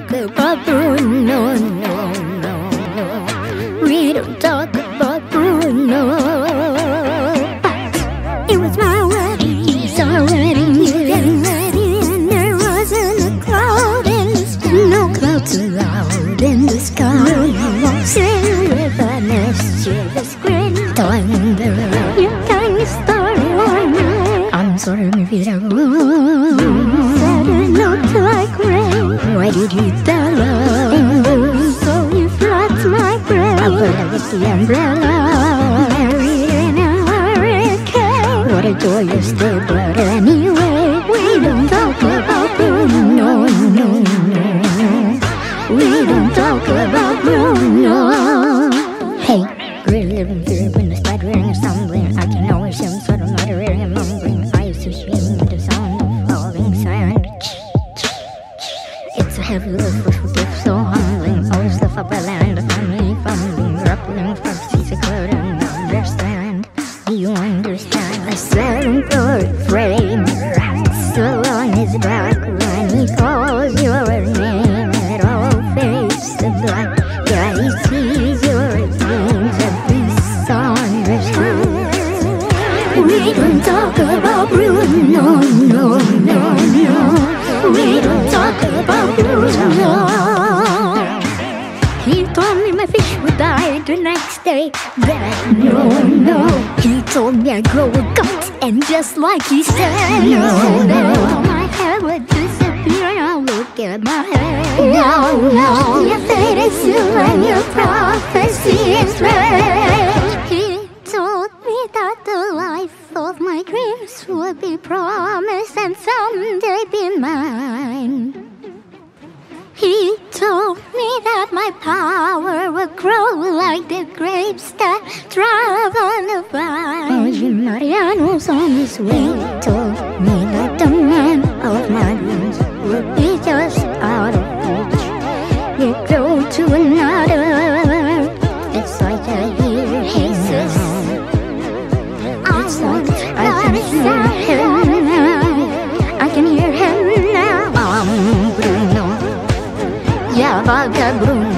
talk about Bruno, no, no, no. We don't talk about Bruno. It was my wedding, he's already getting ready, and there wasn't a cloud in the sky. No clouds allowed in the sky. Bruno walks in with a mischievous grin, telling the your kind of story. I'm sorry if tell us? So you flood my brain. I better get the umbrella. What a joyous day, but anyway, we don't talk about Bruno. No, no, no. We don't talk about Bruno. Hey, living through when the sputtering is stumbling. I can always hear sort of muttering and mumbling. I used to scream with the sound Heavy lift which so humbling. Always lift up a land, next day. Then no, no. He told me I'd grow a gut, and just like he said, no, no. My hair would disappear. Now look at my hair. No, no. Your fate is sealed and your prophecy is read. He told me that the life of my dreams would be promised and someday be mine. Grapes that thrive on the vine. Jose Mariano's on his way. Told me the man of my dreams would be just out of reach. You go to another. It's like I hear Jesus. It's like I can hear him now. I can hear him now. Bruno. Yeah, Vaga Bruno.